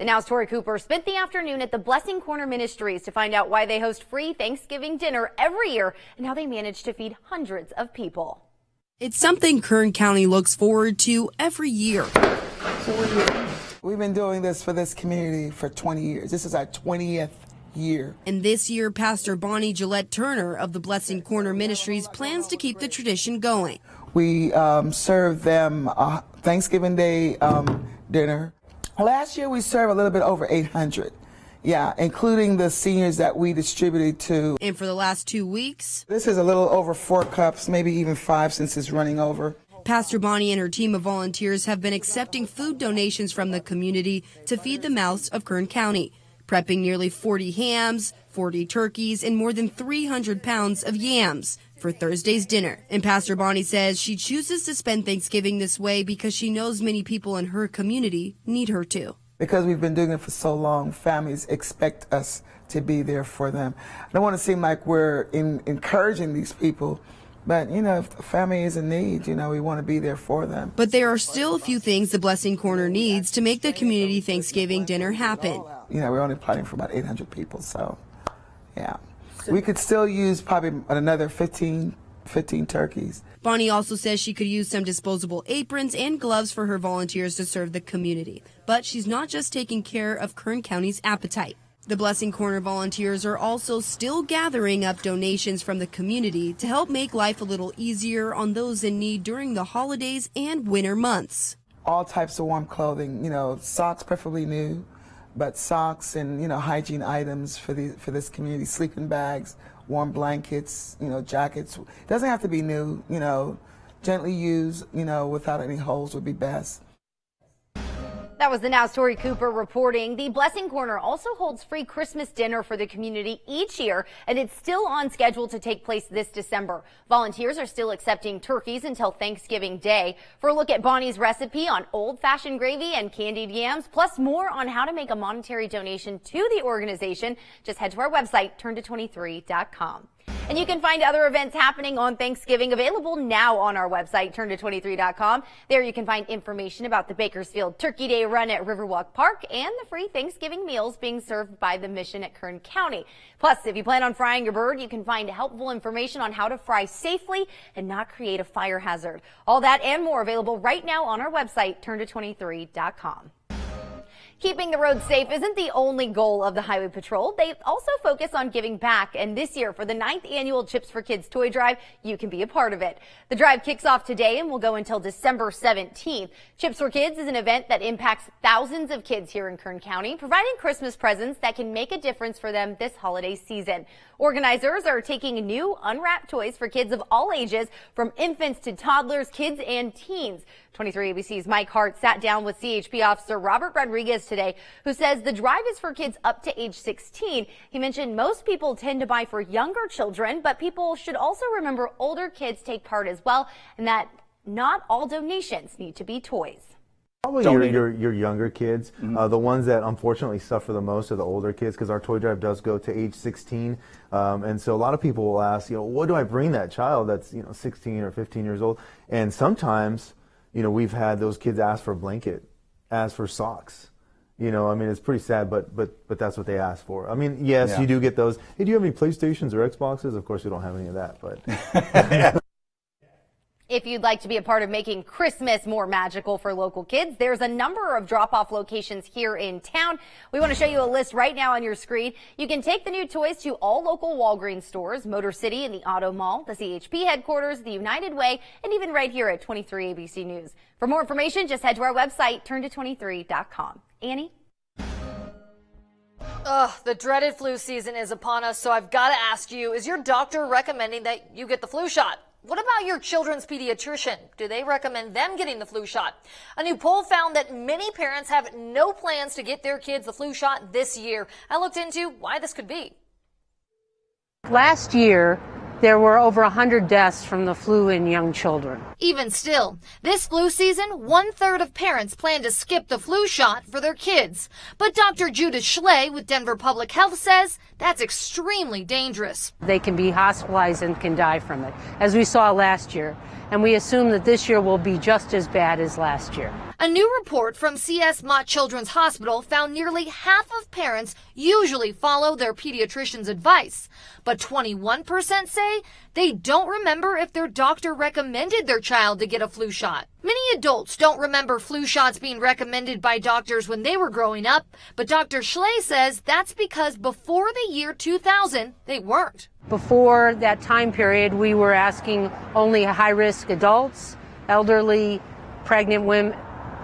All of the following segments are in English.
The Now's Tori Cooper spent the afternoon at the Blessing Corner Ministries to find out why they host free Thanksgiving dinner every year and how they manage to feed hundreds of people. It's something Kern County looks forward to every year. We've been doing this for this community for 20 years. This is our 20th year. And this year, Pastor Bonnie Gillette Turner of the Blessing Corner Ministries plans to keep the tradition going. We um, serve them a Thanksgiving Day um, dinner. Last year, we served a little bit over 800. Yeah, including the seniors that we distributed to. And for the last two weeks, this is a little over four cups, maybe even five since it's running over. Pastor Bonnie and her team of volunteers have been accepting food donations from the community to feed the mouths of Kern County, prepping nearly 40 hams, 40 turkeys, and more than 300 pounds of yams for Thursday's dinner. And Pastor Bonnie says she chooses to spend Thanksgiving this way because she knows many people in her community need her to. Because we've been doing it for so long, families expect us to be there for them. I don't want to seem like we're in, encouraging these people but, you know, if the family is in need, you know, we want to be there for them. But there are still a few things the Blessing Corner needs to make the community Thanksgiving dinner happen. You know, we're only planning for about 800 people, so, yeah. We could still use probably another 15, 15 turkeys. Bonnie also says she could use some disposable aprons and gloves for her volunteers to serve the community. But she's not just taking care of Kern County's appetite. The Blessing Corner volunteers are also still gathering up donations from the community to help make life a little easier on those in need during the holidays and winter months. All types of warm clothing, you know, socks preferably new, but socks and, you know, hygiene items for the for this community, sleeping bags, warm blankets, you know, jackets. It doesn't have to be new, you know, gently used, you know, without any holes would be best. That was the Now's Tori Cooper reporting. The Blessing Corner also holds free Christmas dinner for the community each year, and it's still on schedule to take place this December. Volunteers are still accepting turkeys until Thanksgiving Day. For a look at Bonnie's recipe on old-fashioned gravy and candied yams, plus more on how to make a monetary donation to the organization, just head to our website, turnto23.com. And you can find other events happening on Thanksgiving available now on our website, turnto23.com. There you can find information about the Bakersfield Turkey Day run at Riverwalk Park and the free Thanksgiving meals being served by the mission at Kern County. Plus, if you plan on frying your bird, you can find helpful information on how to fry safely and not create a fire hazard. All that and more available right now on our website, turnto23.com. Keeping the roads safe isn't the only goal of the Highway Patrol. They also focus on giving back. And this year, for the ninth annual CHiPs for Kids toy drive, you can be a part of it. The drive kicks off today and will go until December 17th. CHiPs for Kids is an event that impacts thousands of kids here in Kern County, providing Christmas presents that can make a difference for them this holiday season. Organizers are taking new unwrapped toys for kids of all ages, from infants to toddlers, kids, and teens. 23 ABC's Mike Hart sat down with CHP officer Robert Rodriguez today, who says the drive is for kids up to age 16. He mentioned most people tend to buy for younger children, but people should also remember older kids take part as well, and that not all donations need to be toys. Probably your, your, your younger kids. Mm-hmm. Uh, the ones that unfortunately suffer the most are the older kids because our toy drive does go to age 16. Um, and so a lot of people will ask, you know, what do I bring that child that's, you know, 16 or 15 years old? And sometimes, you know, we've had those kids ask for a blanket, ask for socks. You know, I mean, it's pretty sad, but but but that's what they ask for. I mean, yes, yeah. you do get those. Hey, do you have any PlayStations or Xboxes? Of course, we don't have any of that, but If you'd like to be a part of making Christmas more magical for local kids, there's a number of drop-off locations here in town. We want to show you a list right now on your screen. You can take the new toys to all local Walgreens stores, Motor City and the Auto Mall, the CHP headquarters, the United Way, and even right here at 23 ABC News. For more information, just head to our website, turnto23.com. Annie? Ugh, the dreaded flu season is upon us, so I've got to ask you, is your doctor recommending that you get the flu shot? What about your children's pediatrician? Do they recommend them getting the flu shot? A new poll found that many parents have no plans to get their kids the flu shot this year. I looked into why this could be. Last year, there were over 100 deaths from the flu in young children. Even still, this flu season, one third of parents plan to skip the flu shot for their kids. But Dr. Judith Shlay with Denver Public Health says that's extremely dangerous. They can be hospitalized and can die from it, as we saw last year. And we assume that this year will be just as bad as last year. A new report from CS Mott Children's Hospital found nearly half of parents usually follow their pediatrician's advice, but 21% say they don't remember if their doctor recommended their child to get a flu shot. Many adults don't remember flu shots being recommended by doctors when they were growing up, but Dr. Shlay says that's because before the year 2000, they weren't. Before that time period, we were asking only high risk adults, elderly, pregnant women,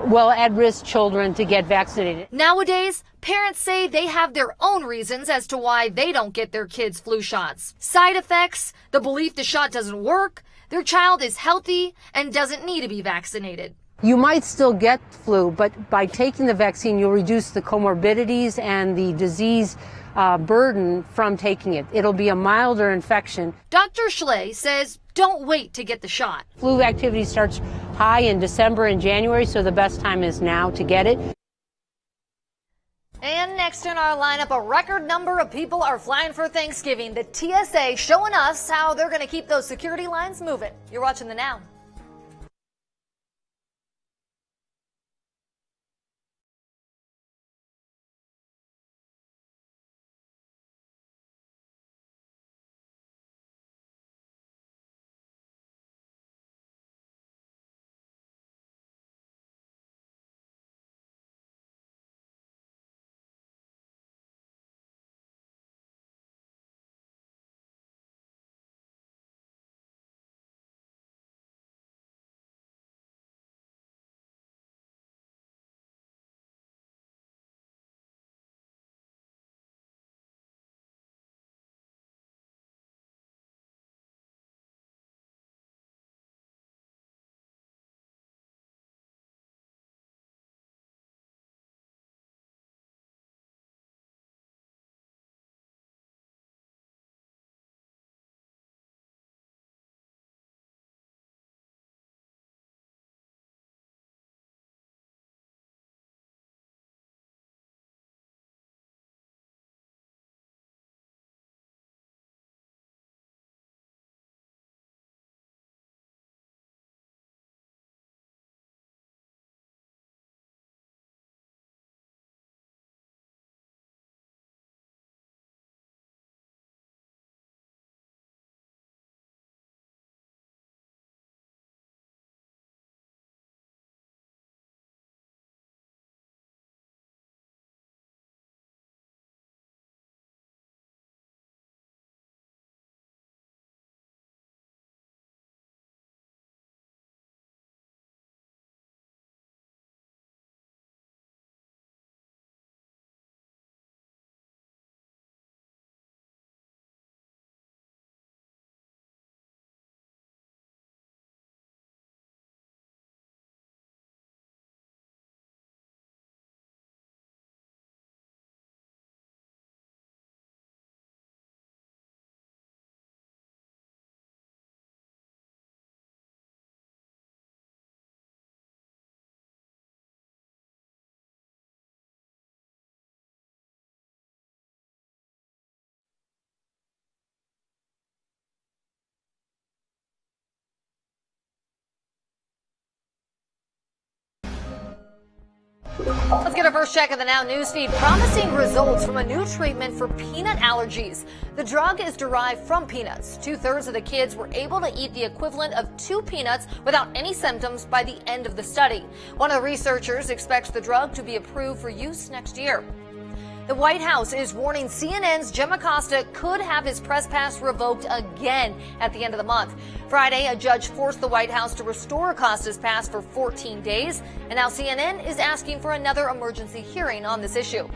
well, at risk children to get vaccinated. Nowadays, parents say they have their own reasons as to why they don't get their kids flu shots. Side effects, the belief the shot doesn't work, their child is healthy and doesn't need to be vaccinated. You might still get flu, but by taking the vaccine, you'll reduce the comorbidities and the disease uh, burden from taking it. It'll be a milder infection. Dr. Shlay says don't wait to get the shot. Flu activity starts high in December and January, so the best time is now to get it. And next in our lineup, a record number of people are flying for Thanksgiving. The TSA showing us how they're going to keep those security lines moving. You're watching the Now. Let's get our first check of the Now newsfeed. Promising results from a new treatment for peanut allergies. The drug is derived from peanuts. Two thirds of the kids were able to eat the equivalent of two peanuts without any symptoms by the end of the study. One of the researchers expects the drug to be approved for use next year. The White House is warning CNN's Jim Acosta could have his press pass revoked again at the end of the month. Friday, a judge forced the White House to restore Acosta's pass for 14 days, and now CNN is asking for another emergency hearing on this issue.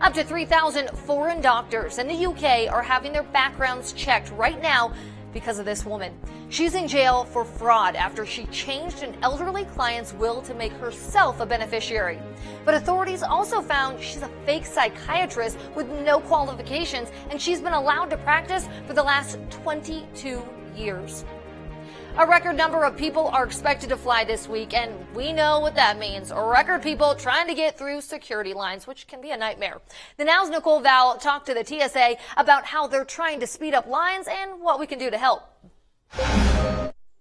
Up to 3,000 foreign doctors in the UK are having their backgrounds checked right now because of this woman. She's in jail for fraud after she changed an elderly client's will to make herself a beneficiary. But authorities also found she's a fake psychiatrist with no qualifications, and she's been allowed to practice for the last 22 years. A record number of people are expected to fly this week, and we know what that means. Record people trying to get through security lines, which can be a nightmare. The Now's Nicole Vowell talked to the TSA about how they're trying to speed up lines and what we can do to help.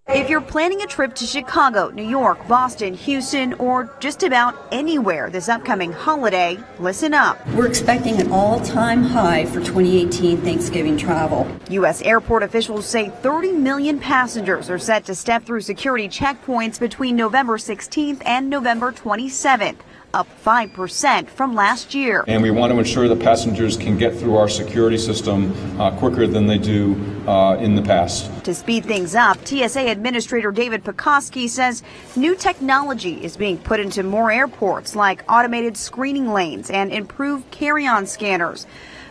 If you're planning a trip to Chicago, New York, Boston, Houston, or just about anywhere this upcoming holiday, listen up. We're expecting an all time high for 2018 Thanksgiving travel. U.S. airport officials say 30 million passengers are set to step through security checkpoints between November 16th and November 27th up 5% from last year. And we want to ensure that passengers can get through our security system uh, quicker than they do uh, in the past. To speed things up, TSA Administrator David Pekoske says new technology is being put into more airports like automated screening lanes and improved carry-on scanners.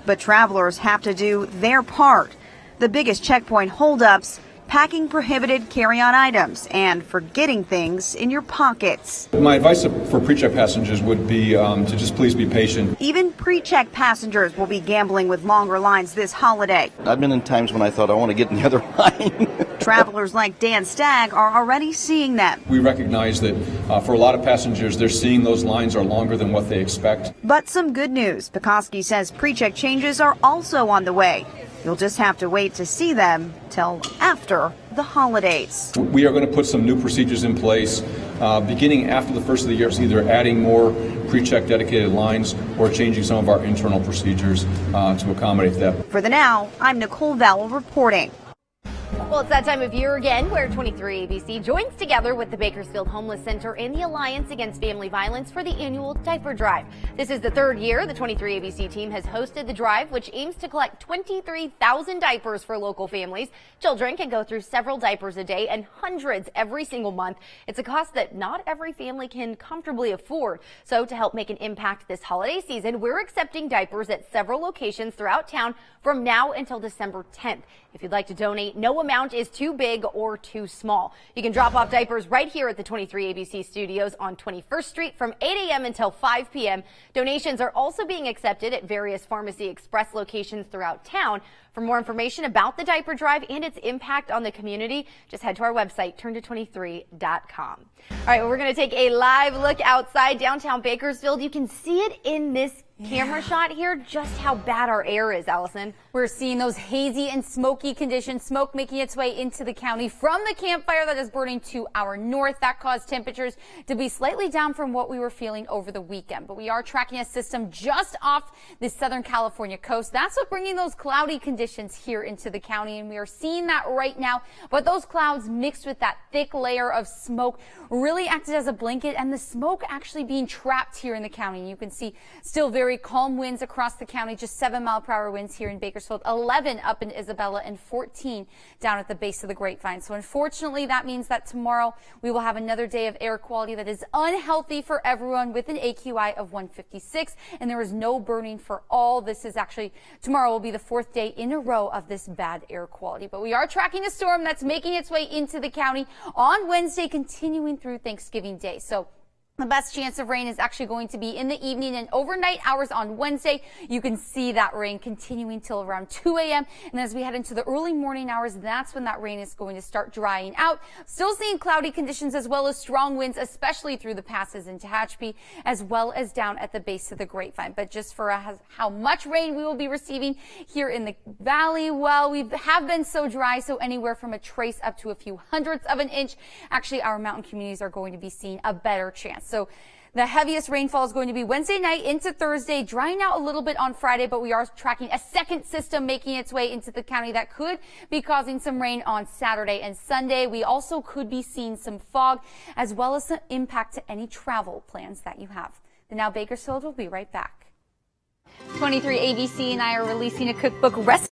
But travelers have to do their part. The biggest checkpoint holdups packing prohibited carry-on items, and forgetting things in your pockets. My advice for pre-check passengers would be um, to just please be patient. Even pre-check passengers will be gambling with longer lines this holiday. I've been in times when I thought I want to get in the other line. Travelers like Dan Stagg are already seeing them. We recognize that uh, for a lot of passengers, they're seeing those lines are longer than what they expect. But some good news. Pekoske says pre-check changes are also on the way. You'll just have to wait to see them till after the holidays. We are going to put some new procedures in place uh, beginning after the first of the year, it's either adding more pre-check dedicated lines or changing some of our internal procedures uh, to accommodate that. For the now, I'm Nicole Vowell reporting. Well, it's that time of year again where 23 ABC joins together with the Bakersfield Homeless Center and the Alliance Against Family Violence for the annual diaper drive. This is the third year the 23 ABC team has hosted the drive, which aims to collect 23,000 diapers for local families. Children can go through several diapers a day and hundreds every single month. It's a cost that not every family can comfortably afford. So to help make an impact this holiday season, we're accepting diapers at several locations throughout town from now until December 10th. If you'd like to donate, no amount is too big or too small. You can drop off diapers right here at the 23 ABC studios on 21st Street from 8 a.m. until 5 p.m. Donations are also being accepted at various Pharmacy Express locations throughout town. For more information about the diaper drive and its impact on the community, just head to our website, turnto23.com. All right, well, we're going to take a live look outside downtown Bakersfield. You can see it in this camera yeah. shot here just how bad our air is, Allison. We're seeing those hazy and smoky conditions, smoke making its way into the county from the Camp Fire that is burning to our north. That caused temperatures to be slightly down from what we were feeling over the weekend. But we are tracking a system just off the Southern California coast. That's what bringing those cloudy conditions here into the county. And we are seeing that right now. But those clouds mixed with that thick layer of smoke really acted as a blanket and the smoke actually being trapped here in the county. You can see still very calm winds across the county, just seven mile per hour winds here in Bakersfield, 11 up in Isabella and 14 down at the base of the grapevine. So unfortunately, that means that tomorrow we will have another day of air quality that is unhealthy for everyone with an AQI of 156 and there is no burning for all. This is actually tomorrow will be the fourth day in a row of this bad air quality, but we are tracking a storm that's making its way into the county on Wednesday, continuing through Thanksgiving Day. So the best chance of rain is actually going to be in the evening and overnight hours on Wednesday. You can see that rain continuing till around 2 a.m. And as we head into the early morning hours, that's when that rain is going to start drying out. Still seeing cloudy conditions as well as strong winds, especially through the passes in Tehachapi, as well as down at the base of the grapevine. But just for how much rain we will be receiving here in the valley, well, we have been so dry, so anywhere from a trace up to a few hundredths of an inch. Actually, our mountain communities are going to be seeing a better chance. So the heaviest rainfall is going to be Wednesday night into Thursday, drying out a little bit on Friday, but we are tracking a second system making its way into the county that could be causing some rain on Saturday and Sunday. We also could be seeing some fog as well as some impact to any travel plans that you have. The Now Bakersfield will be right back. 23 ABC and I are releasing a cookbook recipe.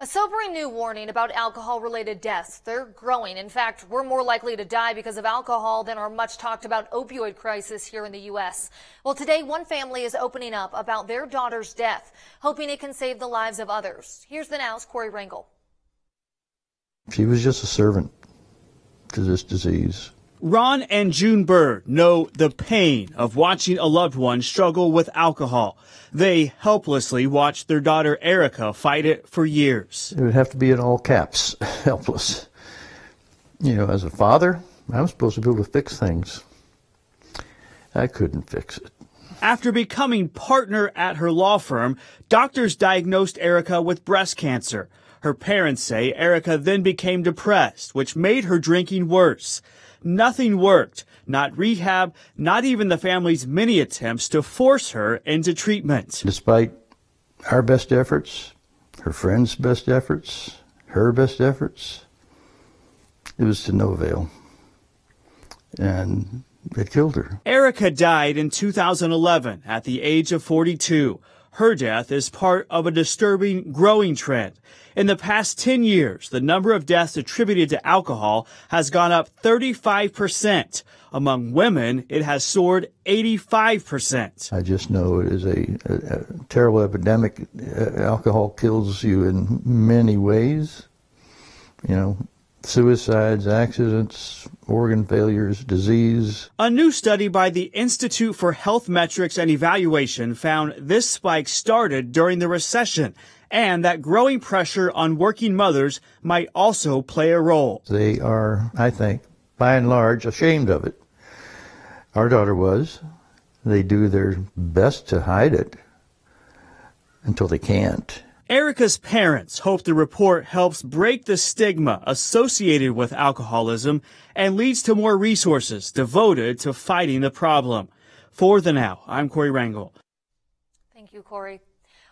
A sobering new warning about alcohol related deaths. They're growing. In fact, we're more likely to die because of alcohol than our much talked about opioid crisis here in the U.S. Well, today, one family is opening up about their daughter's death, hoping it can save the lives of others. Here's the Now's Corey Rangel. She was just a servant to this disease. Ron and June Bird know the pain of watching a loved one struggle with alcohol. They helplessly watched their daughter Erica fight it for years. It would have to be in all caps, helpless. You know, as a father, I'm supposed to be able to fix things. I couldn't fix it. After becoming partner at her law firm, doctors diagnosed Erica with breast cancer. Her parents say Erica then became depressed, which made her drinking worse. Nothing worked. Not rehab, not even the family's many attempts to force her into treatment. Despite our best efforts, her friends' best efforts, her best efforts, it was to no avail. And it killed her. Erica died in 2011 at the age of 42. Her death is part of a disturbing growing trend. In the past 10 years, the number of deaths attributed to alcohol has gone up 35%. Among women, it has soared 85%. I just know it is a, a, a terrible epidemic. Uh, alcohol kills you in many ways. You know, suicides, accidents, organ failures, disease. A new study by the Institute for Health Metrics and Evaluation found this spike started during the recession and that growing pressure on working mothers might also play a role. They are, I think, by and large, ashamed of it. Our daughter was. They do their best to hide it until they can't. Erica's parents hope the report helps break the stigma associated with alcoholism and leads to more resources devoted to fighting the problem. For the now, I'm Corey Rangel. Thank you, Corey.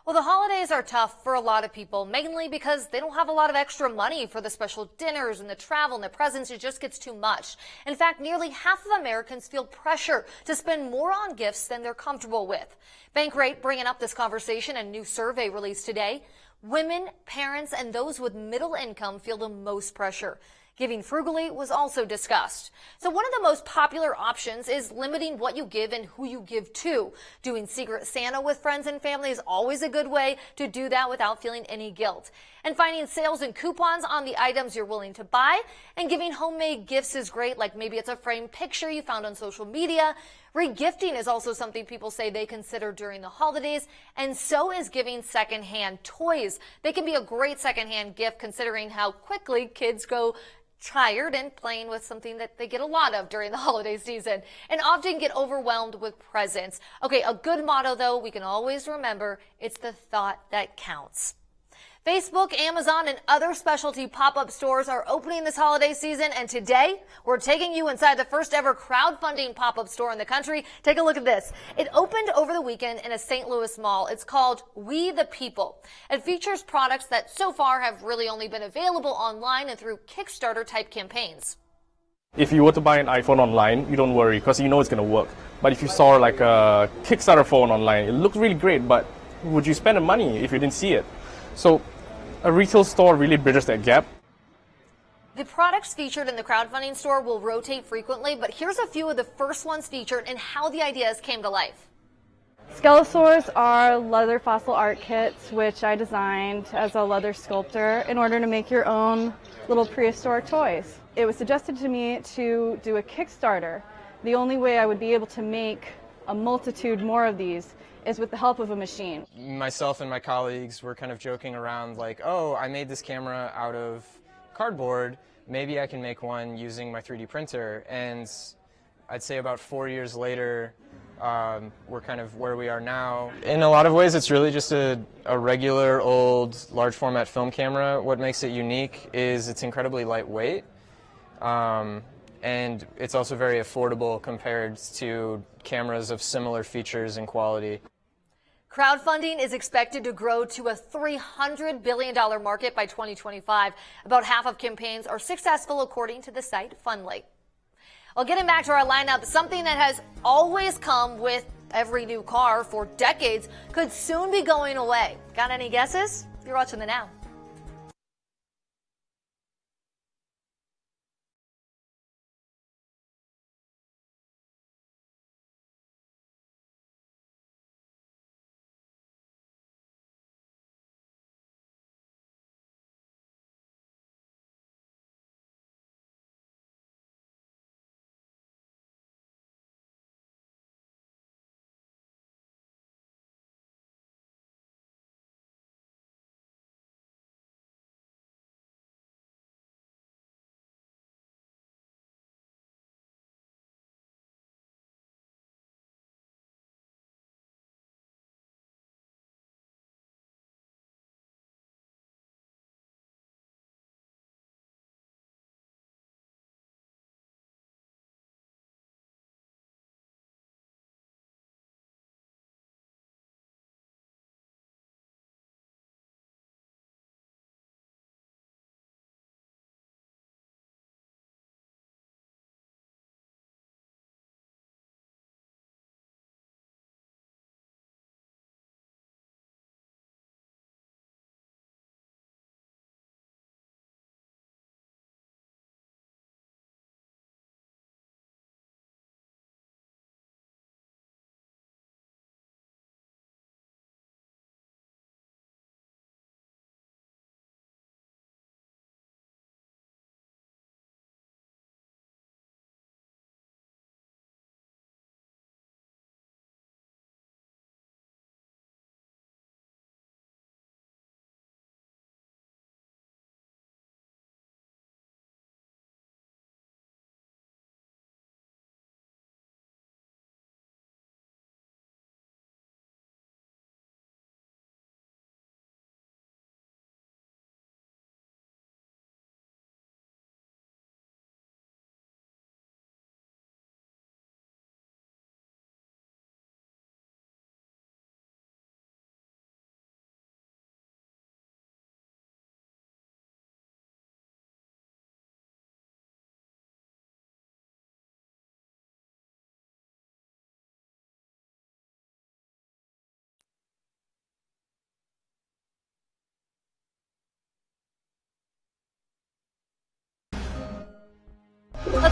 Well, the holidays are tough for a lot of people, mainly because they don't have a lot of extra money for the special dinners and the travel and the presents. It just gets too much. In fact, nearly half of Americans feel pressure to spend more on gifts than they're comfortable with. Bankrate bringing up this conversation, a new survey released today. Women, parents, and those with middle income feel the most pressure. Giving frugally was also discussed. So one of the most popular options is limiting what you give and who you give to. Doing Secret Santa with friends and family is always a good way to do that without feeling any guilt. And finding sales and coupons on the items you're willing to buy. And giving homemade gifts is great, like maybe it's a framed picture you found on social media. Regifting is also something people say they consider during the holidays, and so is giving secondhand toys. They can be a great secondhand gift considering how quickly kids go tired and playing with something that they get a lot of during the holiday season and often get overwhelmed with presents. Okay, a good motto though, we can always remember it's the thought that counts. Facebook, Amazon, and other specialty pop-up stores are opening this holiday season, and today we're taking you inside the first ever crowdfunding pop-up store in the country. Take a look at this. It opened over the weekend in a St. Louis mall. It's called We the People. It features products that so far have really only been available online and through Kickstarter type campaigns. If you were to buy an iPhone online, you don't worry because you know it's going to work. But if you saw like a Kickstarter phone online, it looked really great, but would you spend the money if you didn't see it? So a retail store really bridges that gap. The products featured in the crowdfunding store will rotate frequently, but here's a few of the first ones featured and how the ideas came to life. Skelosaurs are leather fossil art kits, which I designed as a leather sculptor in order to make your own little prehistoric toys. It was suggested to me to do a Kickstarter. The only way I would be able to make a multitude more of these is with the help of a machine. Myself and my colleagues were kind of joking around like, oh, I made this camera out of cardboard. Maybe I can make one using my 3D printer. And I'd say about four years later, um, we're kind of where we are now. In a lot of ways, it's really just a, a regular old large format film camera. What makes it unique is it's incredibly lightweight. Um, and it's also very affordable compared to cameras of similar features and quality. Crowdfunding is expected to grow to a $300 billion market by 2025. About half of campaigns are successful, according to the site Fundly. Well, getting back to our lineup, something that has always come with every new car for decades could soon be going away. Got any guesses? You're watching the now.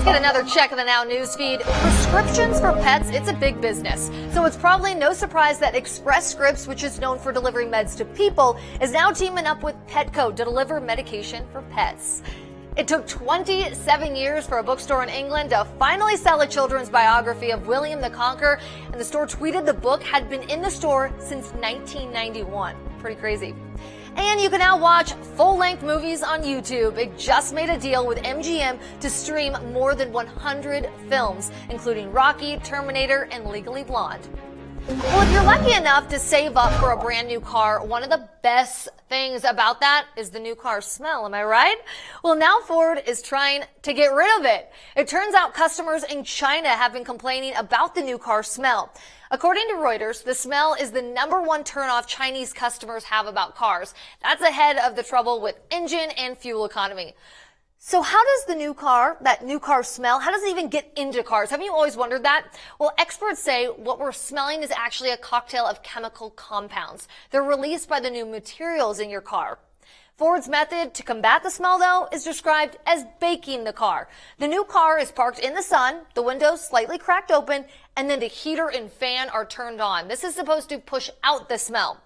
Get another check of the Now news feed. Prescriptions for pets, it's a big business. So it's probably no surprise that Express Scripts, which is known for delivering meds to people, is now teaming up with Petco to deliver medication for pets. It took 27 years for a bookstore in England to finally sell a children's biography of William the Conqueror, and the store tweeted the book had been in the store since 1991. Pretty crazy. And you can now watch full length movies on YouTube. It just made a deal with MGM to stream more than 100 films, including Rocky, Terminator, and Legally Blonde. Well, if you're lucky enough to save up for a brand new car, one of the best things about that is the new car smell. Am I right? Well, now Ford is trying to get rid of it. It turns out customers in China have been complaining about the new car smell. According to Reuters, the smell is the number one turnoff Chinese customers have about cars. That's ahead of the trouble with engine and fuel economy. So how does the new car, that new car smell, how does it even get into cars? Haven't you always wondered that? Well, experts say what we're smelling is actually a cocktail of chemical compounds. They're released by the new materials in your car. Ford's method to combat the smell, though, is described as baking the car. The new car is parked in the sun, the windows slightly cracked open, and then the heater and fan are turned on. This is supposed to push out the smell.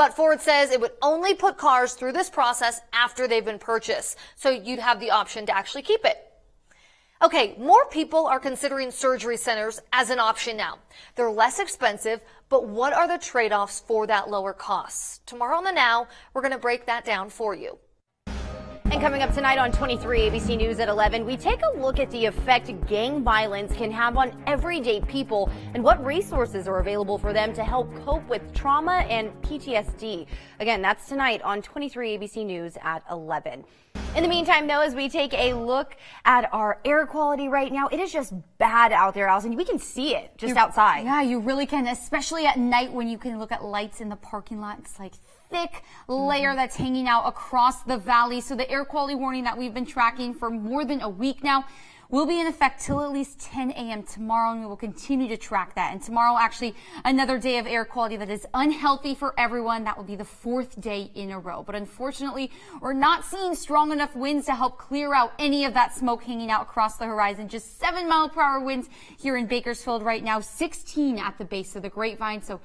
But Ford says it would only put cars through this process after they've been purchased. So you'd have the option to actually keep it. Okay, more people are considering surgery centers as an option now. They're less expensive, but what are the trade-offs for that lower cost? Tomorrow on the Now, we're going to break that down for you. And coming up tonight on 23 ABC News at 11, we take a look at the effect gang violence can have on everyday people and what resources are available for them to help cope with trauma and PTSD. Again, that's tonight on 23 ABC News at 11. In the meantime, though, as we take a look at our air quality right now, it is just bad out there, Allison. We can see it just you outside. Yeah, you really can, especially at night when you can look at lights in the parking lot. It's like thick mm-hmm. layer that's hanging out across the valley. So the air quality warning that we've been tracking for more than a week now will be in effect till at least 10 a.m. tomorrow, and we will continue to track that. And tomorrow, actually, another day of air quality that is unhealthy for everyone. That will be the fourth day in a row. But unfortunately, we're not seeing strong enough winds to help clear out any of that smoke hanging out across the horizon. Just seven mile per hour winds here in Bakersfield right now, 16 at the base of the grapevine. So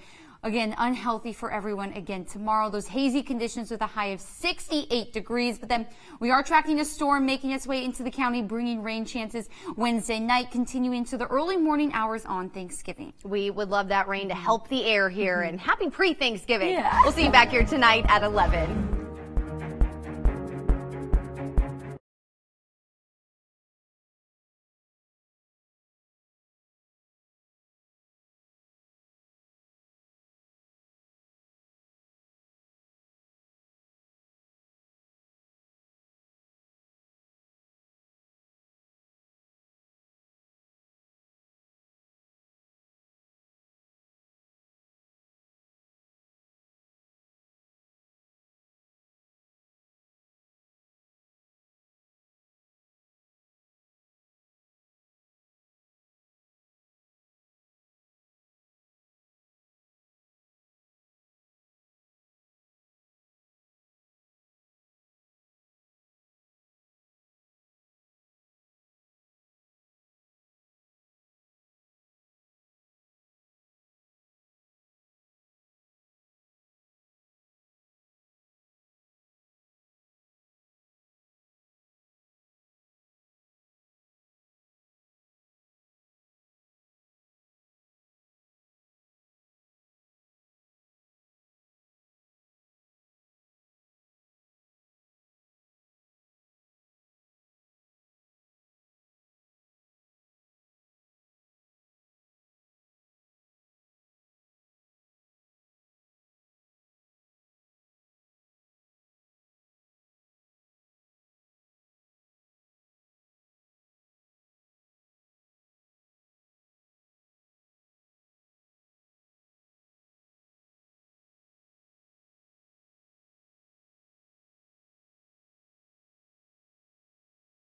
Again, unhealthy for everyone. Again, tomorrow, those hazy conditions with a high of 68 degrees. But then we are tracking a storm making its way into the county, bringing rain chances Wednesday night, continuing to the early morning hours on Thanksgiving. We would love that rain to mm-hmm. help the air here. Mm-hmm. And happy pre-Thanksgiving. Yeah. We'll see you back here tonight at 11.